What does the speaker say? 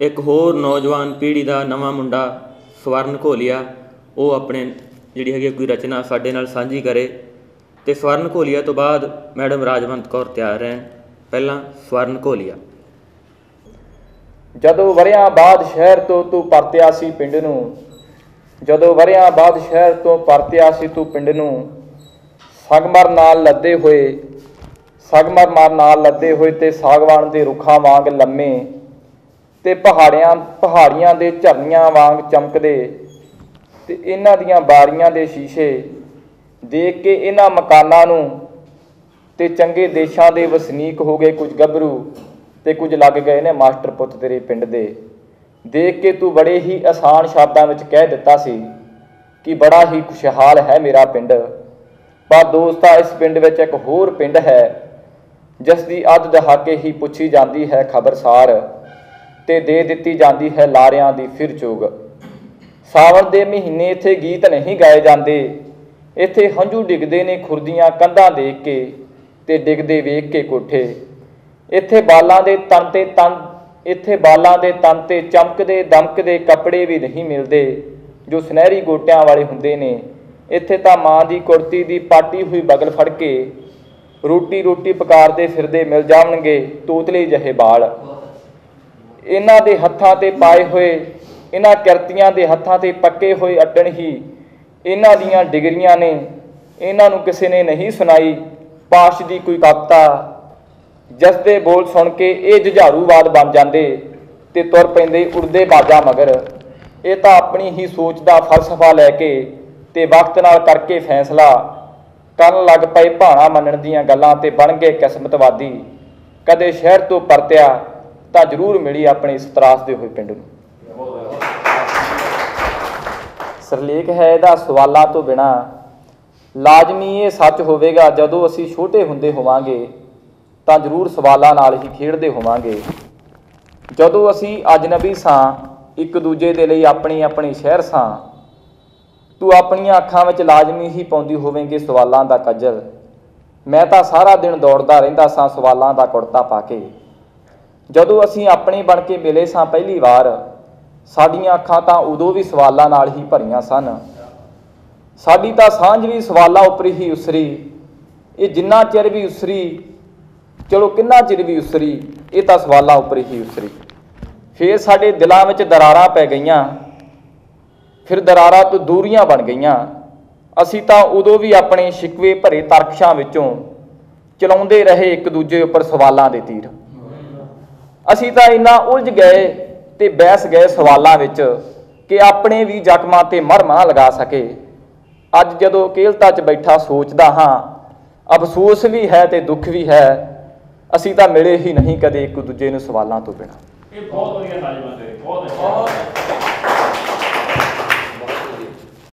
ਇੱਕ ਹੋਰ ਨੌਜਵਾਨ ਪੀੜ੍ਹੀ ਦਾ ਨਵਾਂ ਮੁੰਡਾ ਸਵਰਨ ਘੋਲੀਆ, ਉਹ ਆਪਣੇ ਜਿਹੜੀ ਹੈਗੀ ਆ ਕੋਈ ਰਚਨਾ ਸਾਡੇ ਨਾਲ ਸਾਂਝੀ ਕਰੇ ਤੇ ਸਵਰਨ ਘੋਲੀਆ ਤੋਂ ਬਾਅਦ ਮੈਡਮ ਰਾਜਵੰਤ ਕੌਰ ਤਿਆਰ ਰਹਿਣ। ਪਹਿਲਾਂ ਸਵਰਨ ਘੋਲੀਆ। ਜਦੋਂ ਵਰਿਆਂ ਬਾਅਦ ਸ਼ਹਿਰ ਤੋਂ ਤੂੰ ਪਰਤਿਆ ਸੀ ਪਿੰਡ ਨੂੰ, ਜਦੋਂ ਵਰਿਆਂ ਬਾਅਦ ਸ਼ਹਿਰ ਤੋਂ ਪਰਤਿਆ ਸੀ ਤੂੰ ਪਿੰਡ ਨੂੰ, ਸਗਮਰ ਨਾਲ ਲੱਦੇ ਹੋਏ, ਸਗਮਰ ਮਾਰ ਨਾਲ ਲੱਦੇ ਹੋਏ ਤੇ ਸਾਗਵਾਨ ਦੇ ਰੁੱਖਾਂ ਵਾਂਗ ਲੰਮੇ ਤੇ ਪਹਾੜਿਆਂ, ਪਹਾੜੀਆਂ ਦੇ ਝਰਨੀਆਂ ਵਾਂਗ ਚਮਕਦੇ ਤੇ ਇਹਨਾਂ ਦੀਆਂ ਬਾਰੀਆਂ ਦੇ ਸ਼ੀਸ਼ੇ ਦੇਖ ਕੇ ਇਹਨਾਂ ਮਕਾਨਾਂ ਨੂੰ ਤੇ ਚੰਗੇ ਦੇਸ਼ਾਂ ਦੇ ਵਸਨੀਕ ਹੋ ਗਏ ਕੁਝ ਗੱਭਰੂ ਤੇ ਕੁਝ ਲੱਗ ਗਏ ਨੇ ਮਾਸਟਰ ਪੁੱਤ ਤੇਰੇ ਪਿੰਡ ਦੇ। ਦੇਖ ਕੇ ਤੂੰ ਬੜੇ ਹੀ ਆਸਾਨ ਸ਼ਬਦਾਂ ਵਿੱਚ ਕਹਿ ਦਿੱਤਾ ਸੀ ਕਿ ਬੜਾ ਹੀ ਖੁਸ਼ਹਾਲ ਹੈ ਮੇਰਾ ਪਿੰਡ। ਪਰ ਦੋਸਤਾ, ਇਸ ਪਿੰਡ ਵਿੱਚ ਇੱਕ ਹੋਰ ਪਿੰਡ ਹੈ, ਜਿਸ ਦੀ ਅੱਧ ਦਹਾਕੇ ਹੀ ਪੁੱਛੀ ਜਾਂਦੀ ਹੈ ਖਬਰਸਾਰ। ਤੇ ਦੇ ਦਿੱਤੀ ਜਾਂਦੀ ਹੈ ਲਾਰਿਆਂ ਦੀ ਫਿਰ ਚੋਗ। ਸਾਵਣ ਦੇ ਮਹੀਨੇ ਇੱਥੇ ਗੀਤ ਨਹੀਂ ਗਾਏ ਜਾਂਦੇ। ਇੱਥੇ ਹੰਝੂ ਡਿੱਗਦੇ ਨੇ ਖੁਰਦੀਆਂ ਕੰਧਾਂ ਦੇਖ ਕੇ ਤੇ ਡਿੱਗਦੇ ਵੇਖ ਕੇ ਕੋਠੇ। ਇੱਥੇ ਬਾਲਾਂ ਦੇ ਤਨ ਤੇ ਤਨ, ਇੱਥੇ ਬਾਲਾਂ ਦੇ ਤਨ ਤੇ ਚਮਕਦੇ ਦਮਕਦੇ ਕੱਪੜੇ ਵੀ ਨਹੀਂ ਮਿਲਦੇ, ਜੋ ਸੁਨਹਿਰੀ ਗੋਟਿਆਂ ਵਾਲੇ ਹੁੰਦੇ ਨੇ। ਇੱਥੇ ਤਾਂ ਮਾਂ ਦੀ ਕੁੜਤੀ ਦੀ ਪਾਟੀ ਹੋਈ ਬਗਲ ਫੜ ਕੇ ਰੋਟੀ ਰੋਟੀ ਪਕਾਰਦੇ ਫਿਰਦੇ ਮਿਲ ਜਾਣਗੇ ਤੋਤਲੇ ਜਿਹੇ ਬਾਲ। ਇਹਨਾਂ ਦੇ ਹੱਥਾਂ ਤੇ ਪਾਏ ਹੋਏ, ਇਹਨਾਂ ਕਿਰਤੀਆਂ ਦੇ ਹੱਥਾਂ ਤੇ ਪੱਕੇ ਹੋਏ ਅੱਡਣ ਹੀ ਇਹਨਾਂ ਦੀਆਂ ਡਿਗਰੀਆਂ ਨੇ, ਇਹਨਾਂ ਨੂੰ ਕਿਸੇ ਨੇ ਨਹੀਂ ਸੁਣਾਈ, ਪਾਸ਼ ਦੀ ਕੋਈ ਕਵਿਤਾ। ਜਿਸ ਦੇ ਬੋਲ ਸੁਣ ਕੇ ਇਹ ਜੁਝਾਰੂਵਾਦ ਬਣ ਜਾਂਦੇ ਤੇ ਤੁਰ ਪੈਂਦੇ ਉੜਦੇ ਬਾਜਾ ਮਗਰ। ਇਹ ਤਾਂ ਆਪਣੀ ਹੀ ਸੋਚ ਦਾ ਫਲਸਫਾ ਲੈ ਕੇ ਤੇ ਵਕਤ ਨਾਲ ਕਰਕੇ ਫੈਸਲਾ, ਕਰਨ ਲੱਗ ਪਏ ਭਾਣਾ ਮੰਨਣ ਦੀਆਂ ਗੱਲਾਂ ਤੇ ਬਣ ਗਏ ਕਿਸਮਤਵਾਦੀ। ਕਦੇ ਸ਼ਹਿਰ ਤੋਂ ਪਰਤਿਆ ਤਾਂ ਜ਼ਰੂਰ ਮਿਲੀ ਆਪਣੇ ਇਸ ਤਰਾਸਦੇ ਹੋਏ ਪਿੰਡ ਨੂੰ। ਸਰਲੇਖ ਹੈ ਇਹਦਾ ਸਵਾਲਾਂ ਤੋਂ ਬਿਨਾ। ਲਾਜ਼ਮੀ ਇਹ ਸੱਚ ਹੋਵੇਗਾ, ਜਦੋਂ ਅਸੀਂ ਛੋਟੇ ਹੁੰਦੇ ਹੋਵਾਂਗੇ, ਤਾਂ ਜ਼ਰੂਰ ਸਵਾਲਾਂ ਨਾਲ ਹੀ ਖੇਡਦੇ ਹੋਵਾਂਗੇ। ਜਦੋਂ ਅਸੀਂ ਅਜਨਬੀ ਸਾਂ, ਇੱਕ ਦੂਜੇ ਦੇ ਲਈ ਆਪਣੀ ਆਪਣੀ ਸ਼ਹਿਰ ਸਾਂ, ਤੂੰ ਆਪਣੀਆਂ ਅੱਖਾਂ ਵਿੱਚ ਲਾਜ਼ਮੀ ਹੀ ਪਾਉਂਦੀ ਹੋਵੇਂਗੀ ਸਵਾਲਾਂ ਦਾ ਕੱਜਲ ਮੈਂ ਤਾਂ ਸਾਰਾ ਦਿਨ ਦੌੜਦਾ ਰਹਿੰਦਾ ਸਾਂ ਸਵਾਲਾਂ ਦਾ ਕੁੜਤਾ ਪਾ ਕੇ। ਜਦੋਂ ਅਸੀਂ ਆਪਣੇ ਬਣ ਕੇ ਮਿਲੇ ਸਾਂ ਪਹਿਲੀ ਵਾਰ, ਸਾਡੀਆਂ ਅੱਖਾਂ ਤਾਂ ਉਦੋਂ ਵੀ ਸਵਾਲਾਂ ਨਾਲ ਹੀ ਭਰੀਆਂ ਸਨ। ਸਾਡੀ ਤਾਂ ਸਾਂਝ ਵੀ ਸਵਾਲਾਂ ਉੱਪਰ ਹੀ ਉਸਰੀ, ਇਹ ਜਿੰਨਾ ਚਿਰ ਵੀ ਉਸਰੀ, ਚਲੋ ਕਿੰਨਾ ਚਿਰ ਵੀ ਉਸਰੀ, ਇਹ ਤਾਂ ਸਵਾਲਾਂ ਉੱਪਰ ਹੀ ਉਸਰੀ। ਫਿਰ ਸਾਡੇ ਦਿਲਾਂ ਵਿੱਚ ਦਰਾਰਾਂ ਪੈ ਗਈਆਂ, ਫਿਰ ਦਰਾਰਾਂ ਤੋਂ ਦੂਰੀਆਂ ਬਣ ਗਈਆਂ। ਅਸੀਂ ਤਾਂ ਉਦੋਂ ਵੀ ਆਪਣੇ ਸ਼ਿਕਵੇ ਭਰੇ ਤਰਕਸ਼ਾਂ ਵਿੱਚੋਂ ਚਲਾਉਂਦੇ ਰਹੇ ਇੱਕ ਦੂਜੇ ਉੱਪਰ ਸਵਾਲਾਂ ਦੇ ਤੀਰ। ਅਸੀਂ ਤਾਂ ਇੰਨਾ ਉਲਝ ਗਏ ਤੇ ਬੈਸ ਗਏ ਸਵਾਲਾਂ ਵਿੱਚ ਕਿ ਆਪਣੇ ਵੀ ਜ਼ਖਮਾਂ ਤੇ ਮਰਮ ਨਾ ਲਗਾ ਸਕੇ। ਅੱਜ ਜਦੋਂ ਕੇਲਤਾ 'ਚ ਬੈਠਾ ਸੋਚਦਾ ਹਾਂ, ਅਫਸੋਸ ਵੀ ਹੈ ਤੇ ਦੁੱਖ ਵੀ ਹੈ, ਅਸੀਂ ਤਾਂ ਮਿਲੇ ਹੀ ਨਹੀਂ ਕਦੇ ਇੱਕ ਦੂਜੇ ਨੂੰ ਸਵਾਲਾਂ ਤੋਂ ਬਿਨਾਂ। ਇਹ ਬਹੁਤ ਵਧੀਆ ਲਾਜਵੰਦ ਹੈ, ਬਹੁਤ ਅੱਛਾ